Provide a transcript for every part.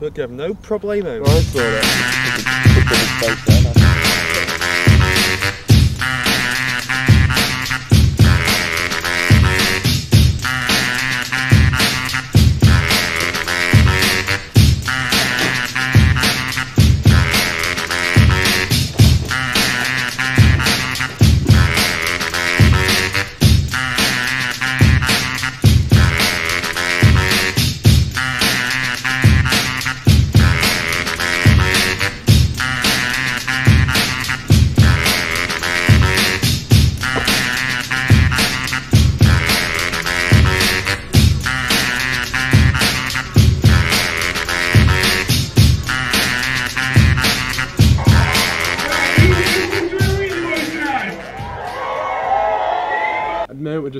We'll give no problemo. I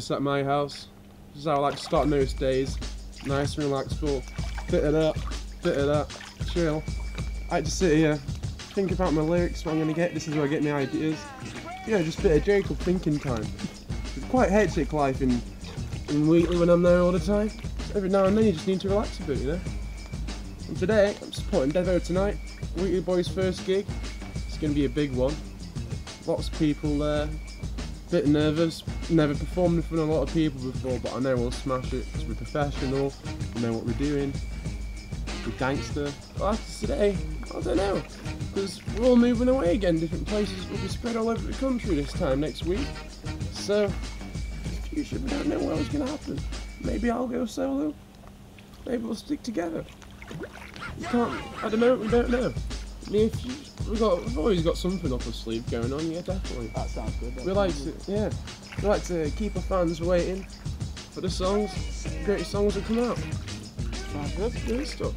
just at my house. This is how I like to start most days. Nice and relaxful. Bit of that, bit of that, chill. I to sit here, think about my lyrics, what I'm gonna get. This is where I get my ideas. Yeah, just a bit of Jacob thinking time. It's quite hectic life in, in Wheatley when I'm there all the time. Every now and then you just need to relax a bit, you know? And today, I'm supporting Devo tonight. Wheatley Boys' first gig. It's gonna be a big one. Lots of people there bit nervous. Never performed in front of a lot of people before, but I know we'll smash it because we're professional. We know what we're doing. We're gangster. But after today, I don't know. Because we're all moving away again. Different places will be spread all over the country this time next week. So, future, we don't know what was going to happen. Maybe I'll go solo. Maybe we'll stick together. You can't, at the moment we don't know. I mean, we've, got, we've always got something up our sleeve going on, yeah, definitely. That sounds good. We like to, yeah, we like to keep our fans waiting for the songs, great songs that come out. Sounds good. Good stuff.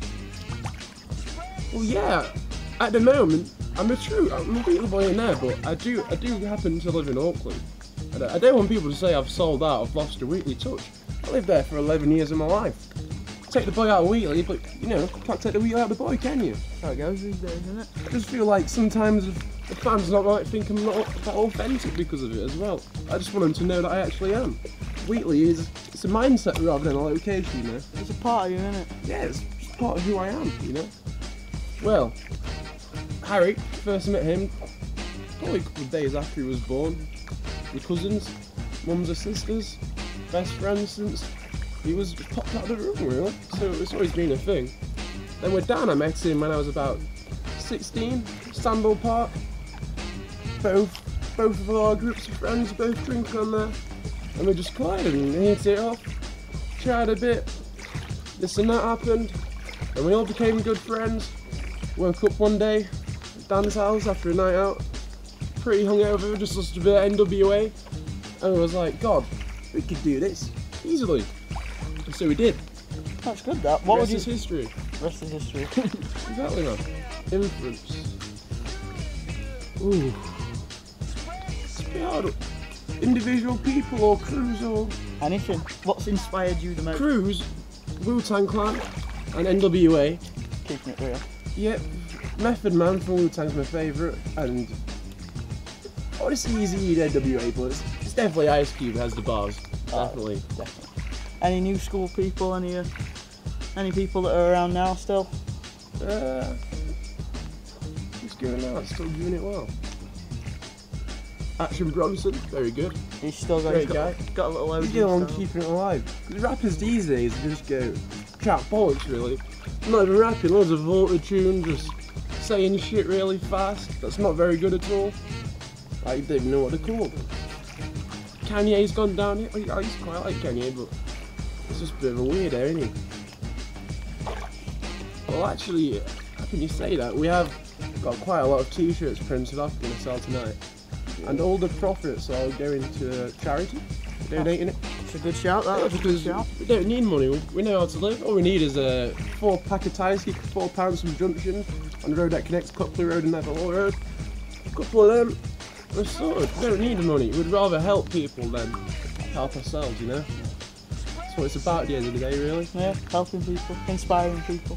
Well, yeah, at the moment, I'm a true, I'm a Wheatley boy in there, but I do, I do happen to live in Auckley. I don't, I don't want people to say I've sold out, I've lost a Wheatley touch. I lived there for 11 years of my life. Take the boy out of Wheatley, but you know, can't take the Wheatley out of the boy, can you? How it goes these days, isn't it? I just feel like sometimes the fans not might think I'm not that authentic because of it as well. I just want them to know that I actually am. Wheatley is it's a mindset rather than a location, you know. It's a part of you, isn't it? Yeah, it's just part of who I am, you know. Well, Harry, first met him probably a couple of days after he was born. We're cousins, mums are sisters, best friends since he was popped out of the room, really. So it's always been a thing. Then with Dan, I met him when I was about 16, Sandall Park. Both, both of our groups of friends both drinking on there, and we just collided and hit it off. Tried a bit. This and that happened, and we all became good friends. Woke up one day at Dan's house after a night out, pretty hungover, just a bit NWA, and we was like, God, we could do this easily. So we did. That's good. That. What would Rest you? is history. Rest is history. Exactly, man. Influence. Ooh. It's a bit hard. Individual people or crews or Anything. What's inspired you the most? crews, Wu Tang Clan and NWA. Keeping it real. Yep, Method Man from Wu Tang's my favourite, and oh, it's easy in NWA, but it's, it's definitely Ice Cube has the bars. Oh. Definitely. Definitely. Any new school people? Any uh, any people that are around now still? Uh, he's going out, still doing it well. Action Bronson, very good. He's still got, Great he's got, guy. got a little OG He's still on keeping it alive. The rappers these days just go chat bollocks really. Not even rapping, loads of auto tune, just saying shit really fast. That's not very good at all. I don't even know what they're called. Kanye's gone down here. I used to quite like Kanye, but it's just a bit of a weirdo, isn't he? Well, actually, how can you say that? We have got quite a lot of t-shirts printed off going to sell tonight. And all the profits are going to charity, donating it. It's a good shout. That. Yeah, That's a good because shout. we don't need money. We- know how to live. All we need is a four pack of keep four pounds from Junction on the road that connects Copley Road and Neville Road. A couple of them, we're sorted. We don't need the money. We'd rather help people than help ourselves, you know. That's what it's about at the end of the day, really. Yeah, helping people, inspiring people.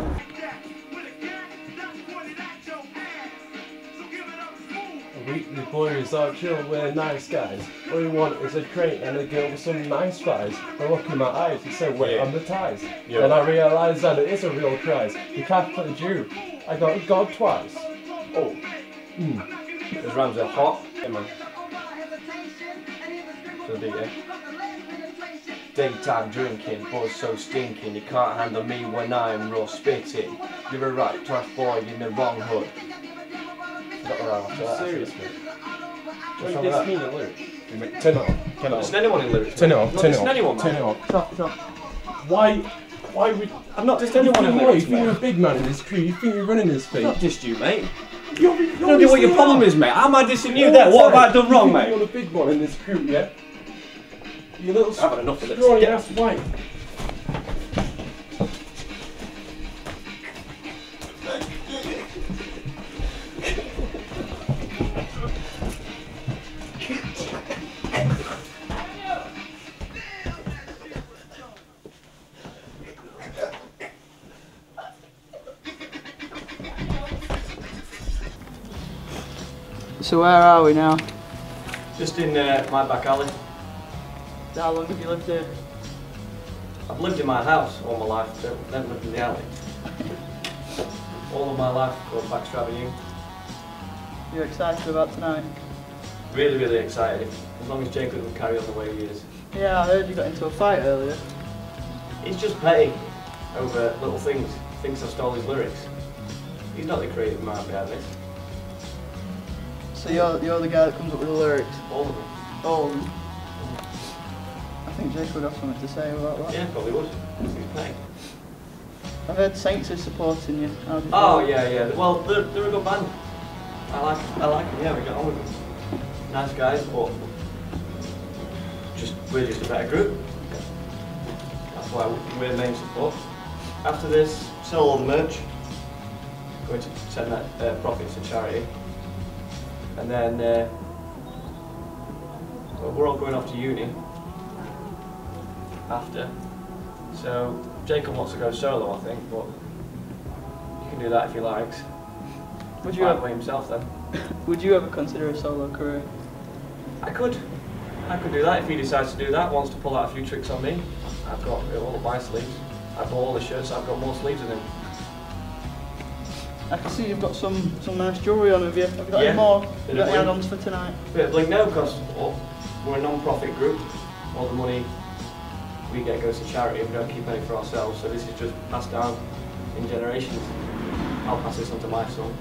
A gat, that's pointed at your ass. So give it up smooth. A week The boys are chill, we're nice guys. All we want is a crate and a girl with some nice thighs. I look in my eyes, it's so wet Yeah. on the ties. Yeah. And I realise that it is a real prize. The Catholic Jew, I got God twice. Oh. Hmm. Those rhymes are hot. Yeah, man. To the beat, yeah. Daytime drinking, buzz so stinking. You can't handle me when I'm raw spitting. You're a right trash boy in the wrong hood. Got the rhyme after that. Serious, actually. mate. What's Don't wrong with that? diss me lyrics. Turn it off. Turn it Not off. dissing anyone in lyrics. Turn it mate. off. Turn it dissing off. anyone, Turn it off. Stop, stop. Why? Why would? I've not dissed anyone in lyrics, You think you're a big man in this crew. You think you're running this thing. not dissed you, mate. You're, You don't know what your problem is, mate. How am I dissing you then? What have I done wrong, mate? You're the big one in this group, yeah? You little I've had enough of this. scrawny ass white. So where are we now? Just in uh, my back alley. How long have you lived here? I've lived in my house all my life, but never lived in the alley. All of my life goes back to Avenue. You're excited about tonight? Really, really excited. As long as Jacob will carry on the way he is. Yeah, I heard you got into a fight earlier. He's just petty over little things. Thinks I stole his lyrics. He's not the creative mind behind this. So you're, you're the guy that comes up with the lyrics? All of them. All I think Jake would have something to say about that. Yeah, probably would. He's petty. I've heard Saints are supporting you. You Oh yeah, yeah. Well, they're, they're a good band. I like, I like them. Yeah, we get on with them. Nice guys, but just we're just a better group. That's why we're main support. After this, sell all the merch. Going to send that uh, profits to charity, and then uh, we're all going off to uni after. So Jacob wants to go solo, I think, but you can do that if he likes. Would you ever, himself then. would you ever consider a solo career? I could. I could do that if he decides to do that. Wants to pull out a few tricks on me. I've got it all up my sleeves. I've got all the shirts. I've got more sleeves than him. I can see you've got some, some nice jewellery on, have you? Have you got yeah. any more? Have you got any add-ons for tonight? Bit of bling, no, because oh, we're a non-profit group. All the money we get goes to charity. and We don't keep any for ourselves. So this is just passed down in generations. I'll pass this on to my son.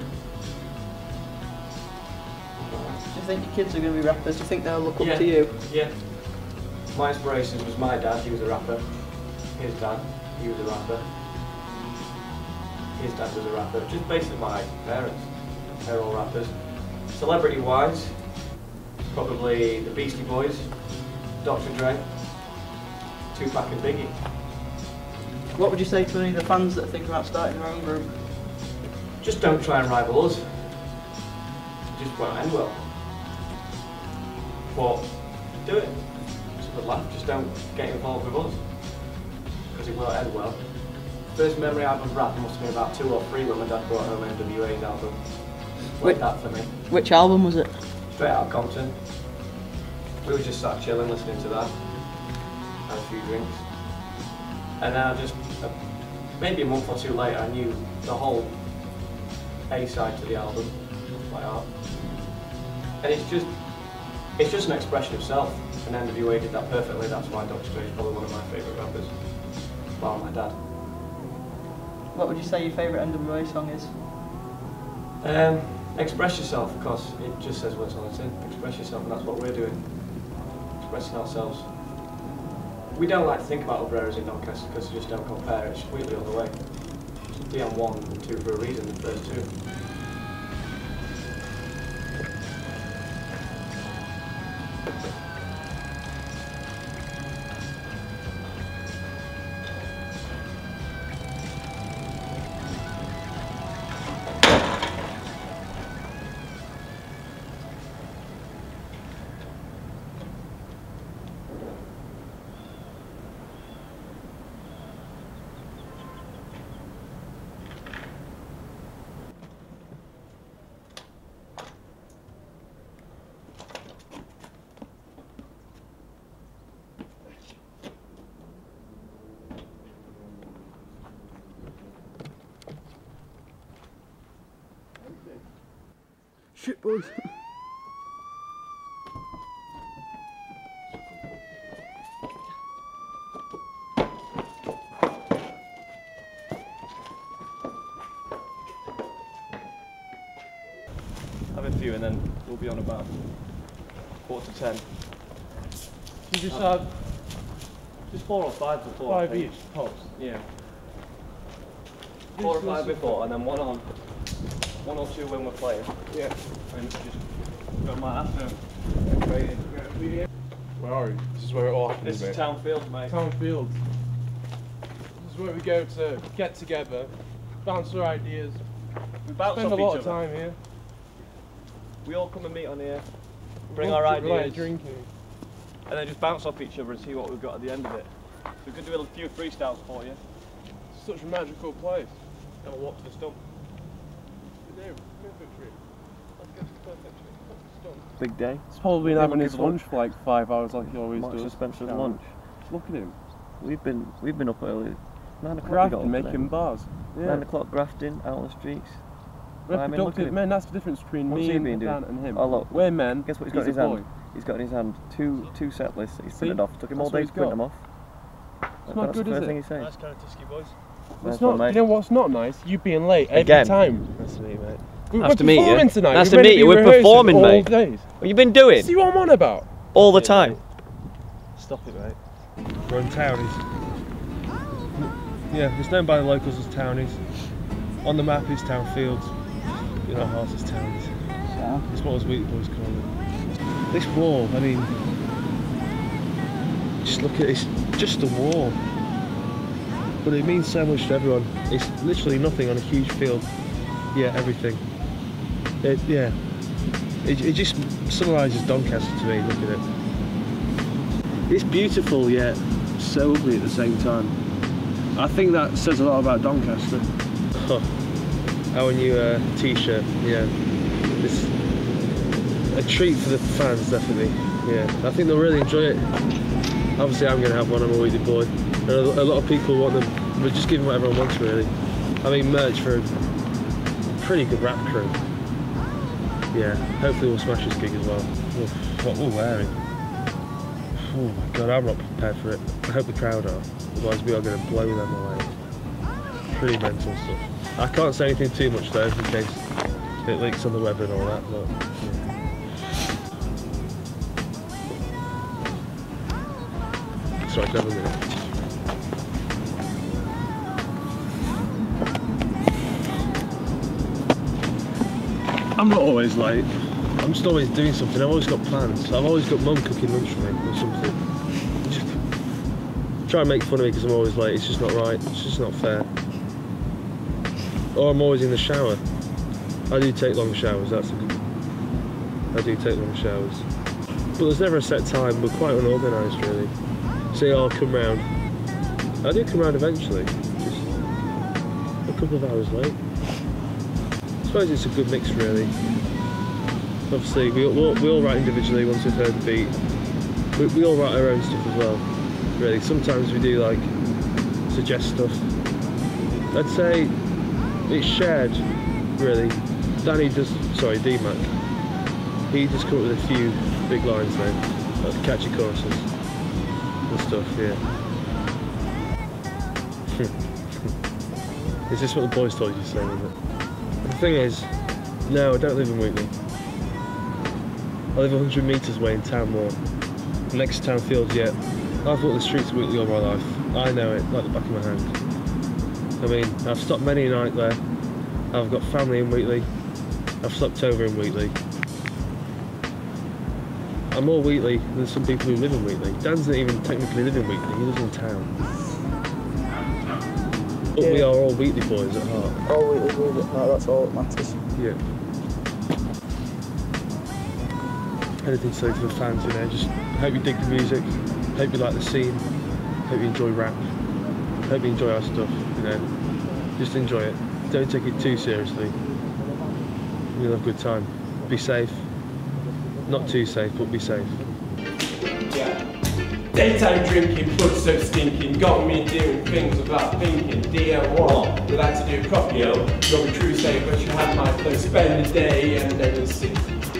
Do you think your kids are going to be rappers? Do you think they'll look up Yeah. to you? Yeah. My inspiration was my dad, he was a rapper. His dad, he was a rapper. His dad was a rapper. Just basically my parents. They're all rappers. Celebrity wise, probably the Beastie Boys, Dr. Dre, Tupac and Biggie. What would you say to any of the fans that are thinking about starting their own group? Just don't try and rival us. Just won't end well. But do it. It's a good laugh. Just don't get involved with us. Because it won't end well. First memory I have of rap must have been about two or three when my dad brought home NWA's album. Like that for me. Which album was it? Straight out of Compton. We were just sat chilling, listening to that. A few drinks. And then I just, uh, maybe a month or two later, I knew the whole A side to the album by heart. And it's just, it's just an expression of self. And NWA did that perfectly. That's why Dr. Dre is probably one of my favourite rappers. Bar my dad. What would you say your favourite NWA song is? Um, express yourself, because it just says what's on the tin. Express yourself, and that's what we're doing. Expressing ourselves. We don't like to think about other areas in Doncaster because we just don't compare. It's completely other way. Be on one and two for a reason, the first two. Trip, boys. Have a few and then we'll be on about quarter to ten. You just have Just four or five before. I five think. each tops. Yeah. Four or five before and then one on, one or two when we're playing. Yeah. And just go my afternoon. Where are we? This is where it all happens, This is Town Field, mate. Townfield. This is where we go to get together, bounce our ideas, We bounce spend a lot each of other. time here. We all come and meet on here, bring our dr- like ideas, drinking. and then just bounce off each other and see what we've got at the end of it. So we could do a few freestyles for you. Such a magical place. Then we'll walk to the stump. We do. Perfect tree. Let's get to the perfect tree. What's the stump? Big day. He's probably been Yeah, having his lunch. lunch for like five hours like he always Mark does. Spencer's Down. lunch. Look at him. We've been we've been up early. Nine o'clock. we got Grafting, up today. making bars. Nine o'clock grafting out on the streets. We're I mean, look at productive him. men. That's the difference between What's me he and been Dan doing? and him. Oh, look. We're men. Guess what he's got in his hand? boy. He's got in his hand two two set lists that he's See? printed off. Took him all That's what day he's to print got. them off. It's That's not good, is first it? he's saying. Nice kind of tisky boys. It's not, you know what's not nice? You being late every Again. time. That's to meet you, mate. We, Nice to meet you. tonight. Nice We're to meet be you. We're performing, all mate. Days. What you been doing? See what I'm on about? All the time. Stop it, mate. We're in Townies. Oh, yeah, it's known by the locals as Townies. On the map it's town Townfields. In our hearts it's Townies. It's what us Wheat Boys call it. This wall, I mean, just look at it, it's just a wall. But it means so much to everyone. It's literally nothing on a huge field. Yeah, everything. It, yeah. It, it just summarises Doncaster to me, look at it. It's beautiful yet so ugly at the same time. I think that says a lot about Doncaster. Our new uh, t-shirt, yeah. It's a treat for the fans, definitely. Yeah, I think they'll really enjoy it. Obviously, I'm going to have one. I'm a Weedy boy. And a, a lot of people want them. We're just giving what everyone wants, really. I mean, merch for a pretty good rap crew. Yeah, hopefully we'll smash this gig as well. Oof, what we're wearing. Oh my god, I'm not prepared for it. I hope the crowd are. Otherwise, we are going to blow them away. Pretty mental stuff. I can't say anything too much though, in case it leaks on the web and all that. But yeah. Sorry, grab a minute. I'm not always late. I'm just always doing something. I've always got plans. I've always got mum cooking lunch for me or something. Just try and make fun of me because I'm always late. It's just not right. It's just not fair. Or I'm always in the shower. I do take long showers. That's a good. I do take long showers. But there's never a set time. We're quite unorganised, really. Oh, I'll come round. I do come round eventually. Just a couple of hours late. I suppose it's a good mix, really. Obviously, we, we, all, we all write individually once we've heard the beat. We, we all write our own stuff as well, really. Sometimes we do, like, suggest stuff. I'd say it's shared, really. Danny does, sorry, D-Mac. He just come up with a few big lines now, like catchy choruses and stuff, yeah. Is this what the boys told you to say, was it? Thing is, no, I don't live in Wheatley. I live 100 metres away in Town Moor, next to Town Fields yet. I've walked the streets of Wheatley all my life. I know it like the back of my hand. I mean, I've stopped many a night there. I've got family in Wheatley. I've slept over in Wheatley. I'm more Wheatley than some people who live in Wheatley. Dan doesn't even technically live in Wheatley, he lives in town. But we are all Wheatley boys at heart. All we do it. No, that's all that matters. Yeah. Anything to say to the fans, you know, just hope you dig the music, hope you like the scene, hope you enjoy rap, hope you enjoy our stuff, you know. Just enjoy it. Don't take it too seriously. You'll have a good time. Be safe. Not too safe, but be safe. Daytime drinking, blood so stinking, got me doing things without thinking. DM1, we like to do coffee, yo. You're a crusade, but you had my place. Spend the day and then you see,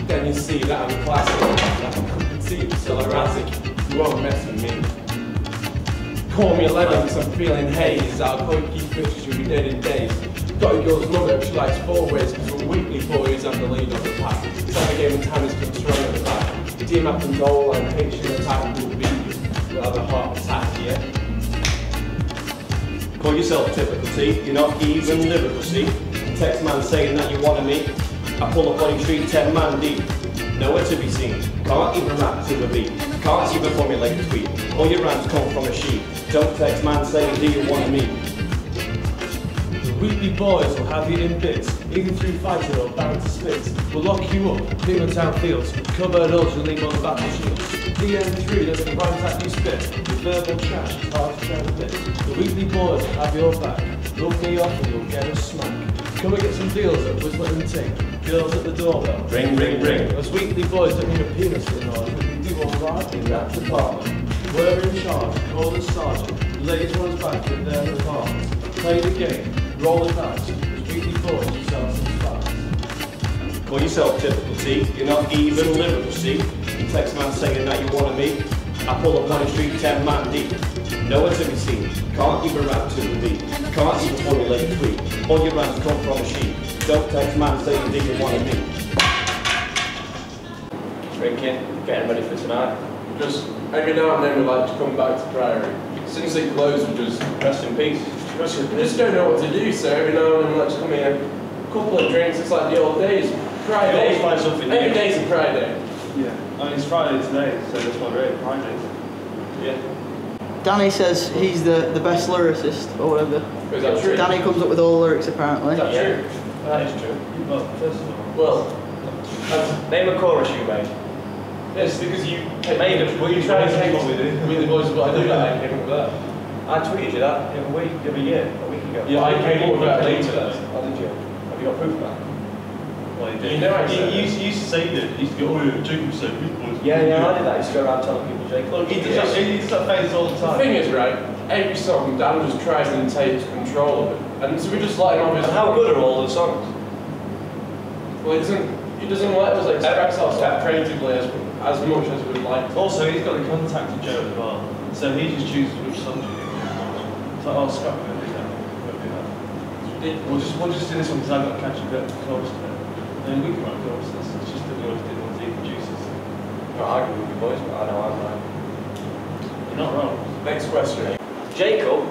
then you see that I'm a classic. See, it's still erratic. You won't mess with me. Call me 11 because I'm feeling haze. I'll call you pictures, you'll be dead in days. Got a girl's number, she likes four ways because we're Wheatley boys. I'm the lead of the pack. It's like a game of time is strong the back. Team up and goal and patient attack. You'll have a heart attack, yeah? Call yourself typical, see? You're not even lyrical, see? Text man saying that you wanna meet. I pull up on your street, 10 man deep. Nowhere to be seen. Can't even rap to a beat. Can't even formulate a tweet. All your rhymes come from a sheet. Don't text man saying, do you wanna meet? The Wheatley boys will have you in bits, even through fighting or bound to spits. We'll lock you up, clean the town fields, cover us, you'll leave on the battlefield. DM3 does the rhymes that you spit, with verbal trash, it's hard to transmit. The Wheatley boys will have your back, look me off and you'll get a smack. Come and get some deals at Whistler and Ting, girls at the doorbell. Ring, ring, ring. Those Wheatley boys don't need a penis in but we do alright in that department. We're in charge, call the sergeant. The ladies one's back with their departments. Play the game, roll the dice. Those Wheatley boys will sell some spice. Call yourself typical, see? You're not even lyrical, see? You text man saying that you wanna meet. I pull up on your street, 10 man deep. Nowhere to be seen. Can't even rap to the beat. Can't even formulate a tweet. All your rhymes come from a sheet. Don't text man saying, do you wanna meet? Drinking, getting ready for tonight. Just every now and then we like to come back to Priory. Since it closed, we just Rest in peace. We just don't know what to do. So every now and then we like to come here, a couple of drinks. It's like the old days. Pride You always find something Every new. day's a Pride Day. Yeah. I mean, it's Friday today, so that's what great. Friday. Yeah. Danny says he's the, the best lyricist or whatever. Is that true? Danny comes up with all the lyrics apparently. Is that Yeah. true? That is true. Well, first of all, Well, Name a chorus you made. yes, because you Made it. Well, you try to take really boys what I do that. I came up with that. I tweeted you that the other week, the other year, a week ago. Yeah, I came up with that later. Oh, did you? Have you got proof of that? well, you, You know I you, said you, used- you used to say that. You used to go, oh, yeah, Jacob said big boys. Yeah, yeah, I did that. I used to go around telling people, Jake, look, He he does that, did he does that face all the time. The time. thing is, right, every song Dan just tries and takes control of it. And so we just let him have his And how good are all the songs? Well, he doesn't, he doesn't let us express ourselves creatively as, as much as we'd like. Also, he's got the contact of Joe as well. So he just chooses which song you do. It's like, oh, Scott, we're going to do that. We're going to do that. We'll just, we'll just do this one because I've got to catch a bit of chorus to it. And we can write choruses. It's just that we always do the ones he produces. Not arguing with your boys, but I know I'm right. You're not wrong. Next question. Jacob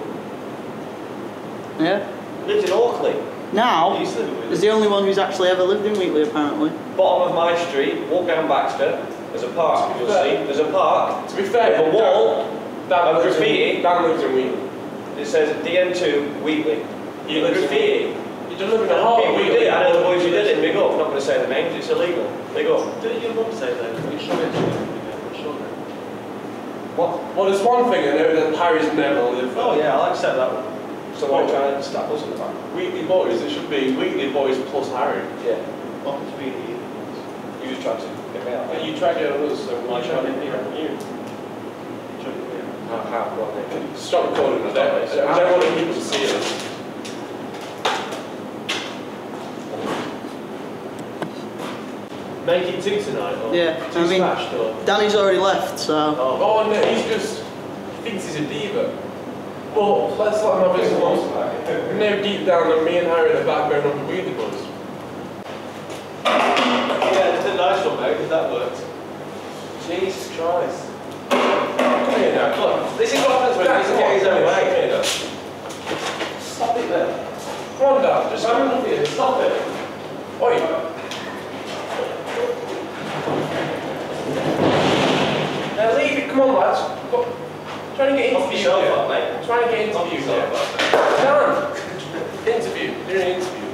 Yeah. lives in Auckley, Now He used to live with is the only one who's actually ever lived in Wheatley apparently. bottom of my street, walk down Baxter, there's a park, you'll see. There's a park, To be fair, with a wall, Dan, of lives in- graffiti. Dan lives in Wheaton. It says DN2 Wheatley. You look lives in graffiti. He doesn't live in the heart of People did it, I know the boys who did it, big up, not going to say the names, it's illegal. Big up. Didn't your mum say that? Are you sure it's I'm sure. What? Well, there's one thing I know that Harry's never lived Oh yeah, I'll accept that one. Someone trying to stab us in the back. Wheatley boys, it should be Wheatley boys plus Harry. Yeah. What between you? You just tried to get me out. And you tried it on us, so why You try tried to it, be on you? How, how, what, Nick? Stop recording I don't, I don't want people to see us. Make it two tonight, or Yeah, two I mean- smashed, or Danny's already left, so oh, Oh no, he's just thinks he's a diva. But let's let him have his fun. We know deep down that me and Harry are the backbone of the Wheatley Boys. yeah, it's a nice one, mate. If that worked. Jesus Christ. Come now, come on. This is what happens when Dan, he's come on, his come own way. come here now. Stop it there. Come on, Dan, just come on here. Stop it. Oi. Now leave it, come on lads. Go. Trying to get Off interviewed yourself here. up, mate. Trying to get Off interviewed yourself here. up. Dan, interview. Doing an interview.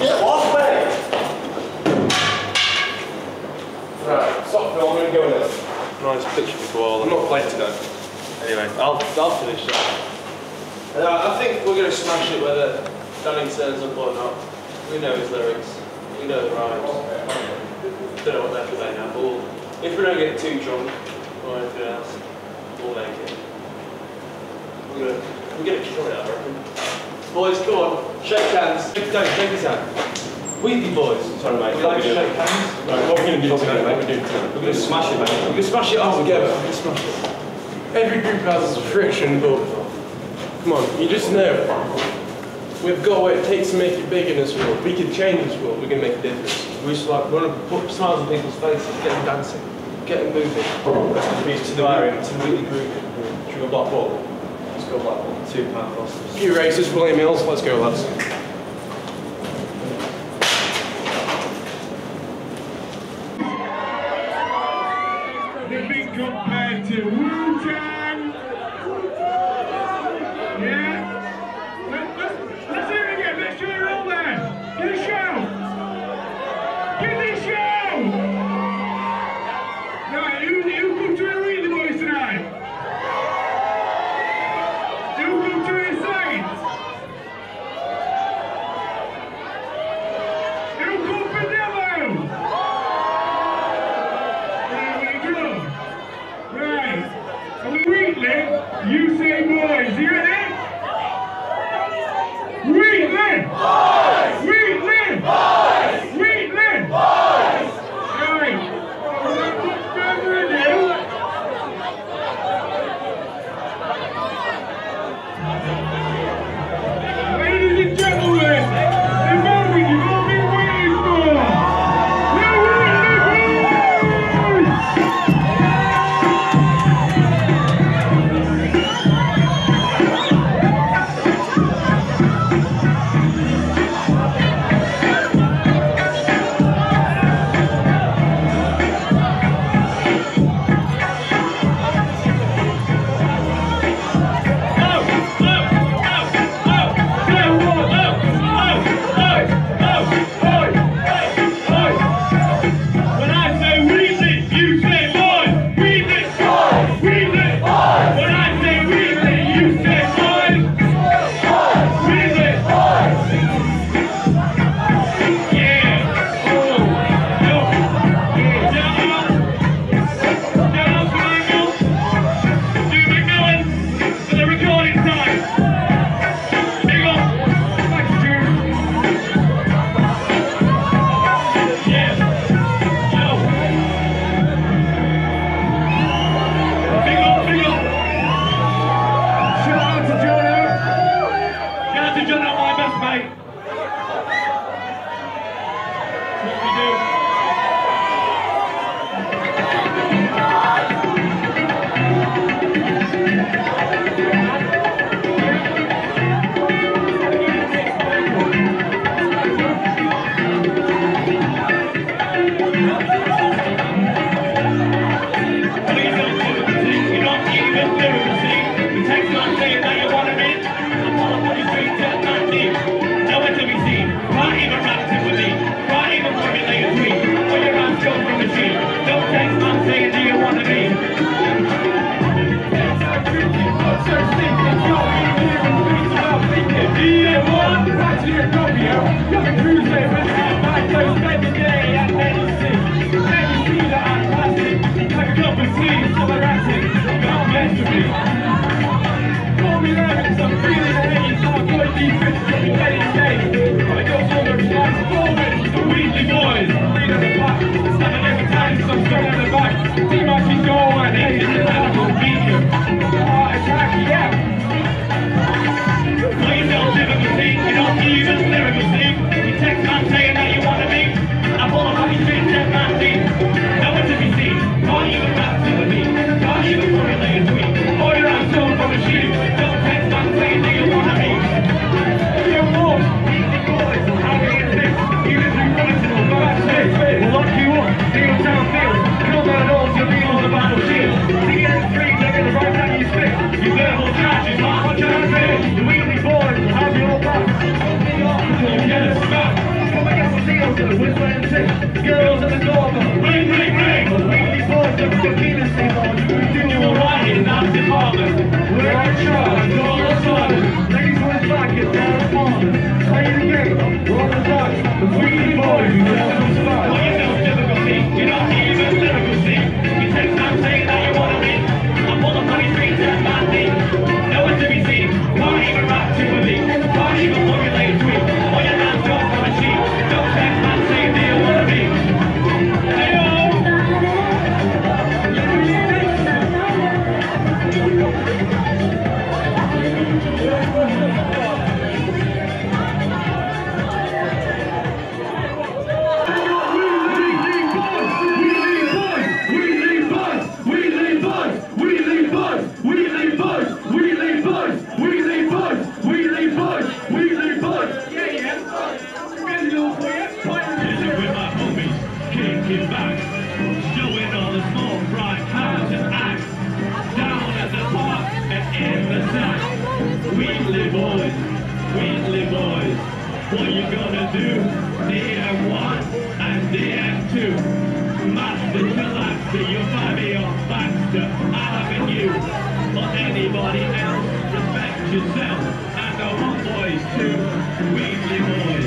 Get off, Right, stop filming go in. Nice picture for all. I'm not playing today. Anyway, I'll, I'll finish that. I think we're going to smash it whether Danny turns up or not. We know his lyrics. We know the rhymes. Don't know what they're playing at, all. if we don't get too drunk or anything else, we'll make it. We're going to, we're going to kill it, I reckon. Boys, come on, shake hands. Don't shake his hand. Wheatley boys. Sorry, mate. You like to shake hands? Right, what we're going to do tonight, mate? We're going to, smash it, mate. We're going to smash it all together. We're going to smash it. Every group has friction, but come on, you just know. We've got what it takes to make it big in this world. We can change this world. We can make a difference. We just like, want to put smiles on people's faces, get them dancing, get them moving. Rest in peace to the Marion, to Wheatley Group. Should we go Blackpool? Let's go Blackpool. Two pound costs. You racist, William Mills. Let's go, lads. showing all the small fry how to act. Down at the park and in the sack. Wheatley boys, Wheatley boys, what you gonna do? One and DM two. Master Chillaxer, you find me on Baxter Avenue. Or anybody else, respect yourself and the hot boys too. Wheatley boys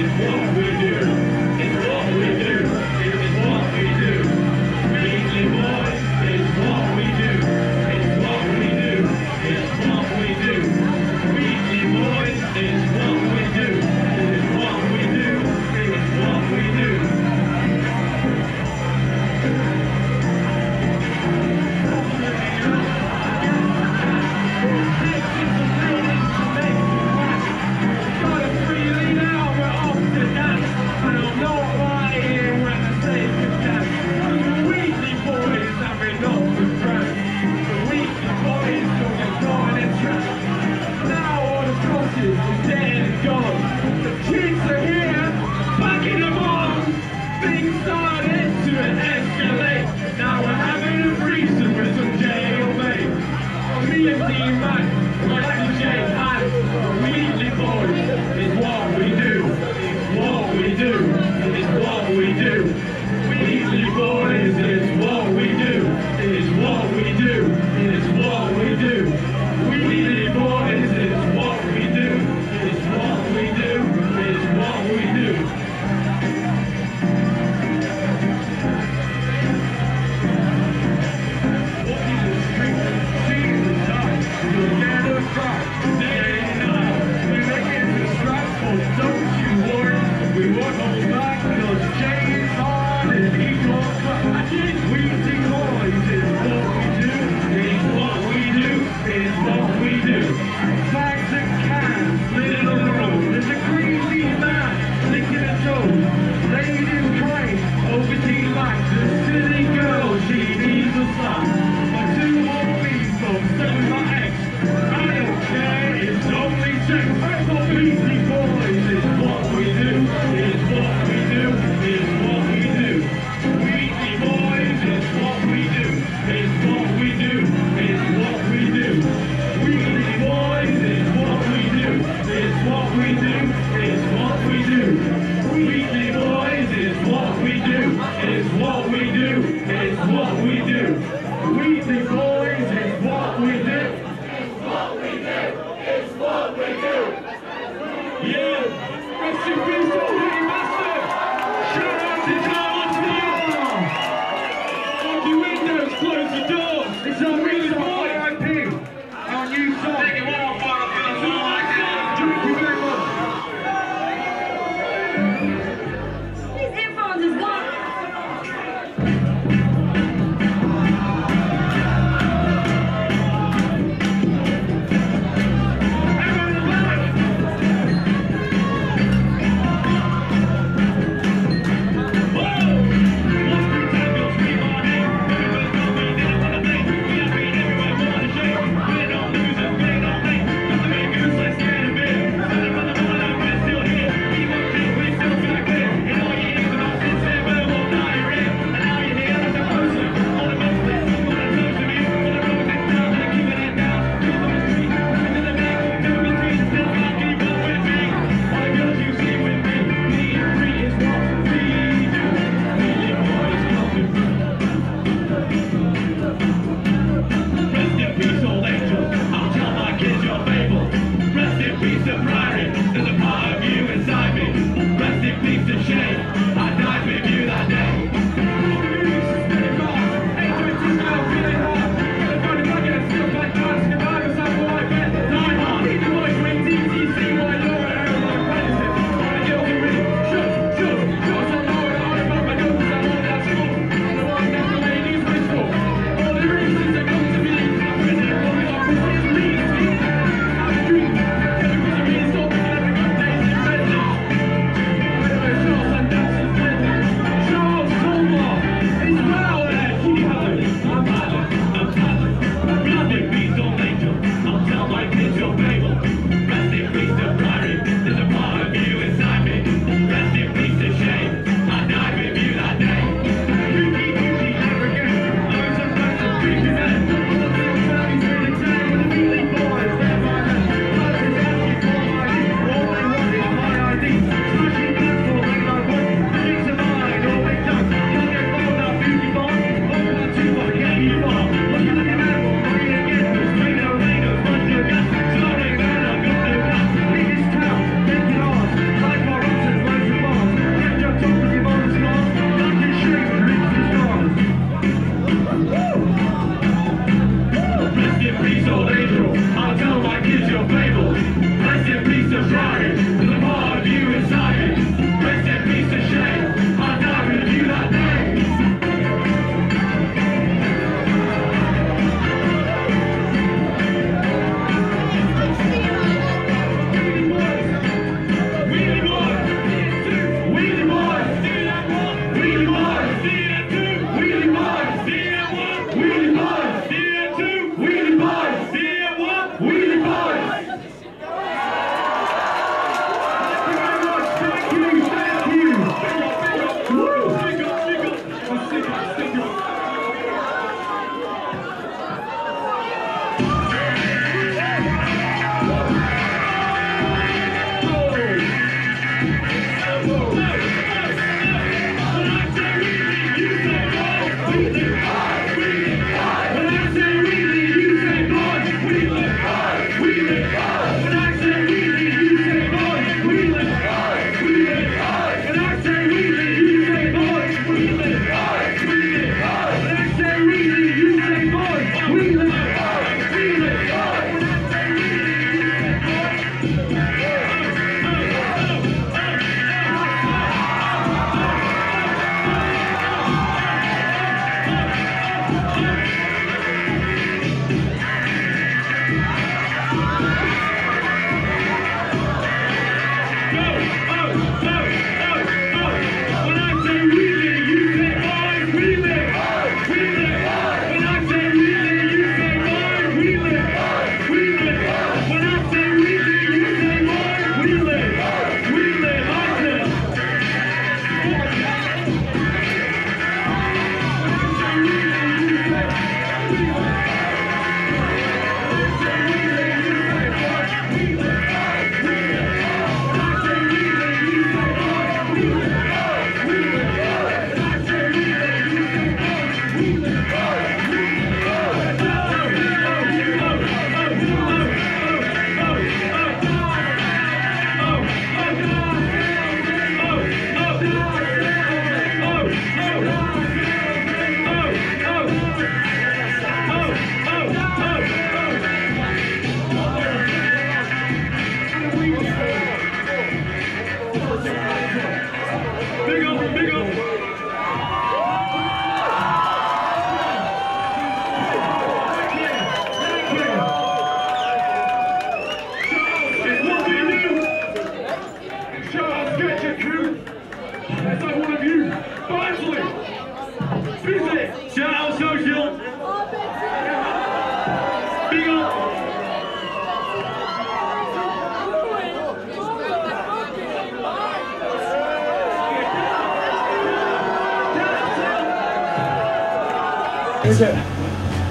is what we do.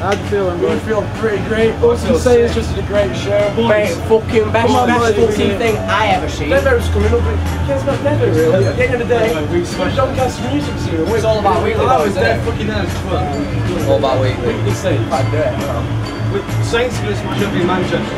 How do you feeling, We feel pretty great. All I can say is just a great show. Mate, fucking best, on, best fucking thing I ever seen. Devo's coming up, but who cares about Devo really? At the end of the day, we Doncaster music scene. It's all about Wheatley, Oh, though, it's isn't dead fucking nice as well. All about Wheatley. This ain't bad there. With Saints going to smash up in Manchester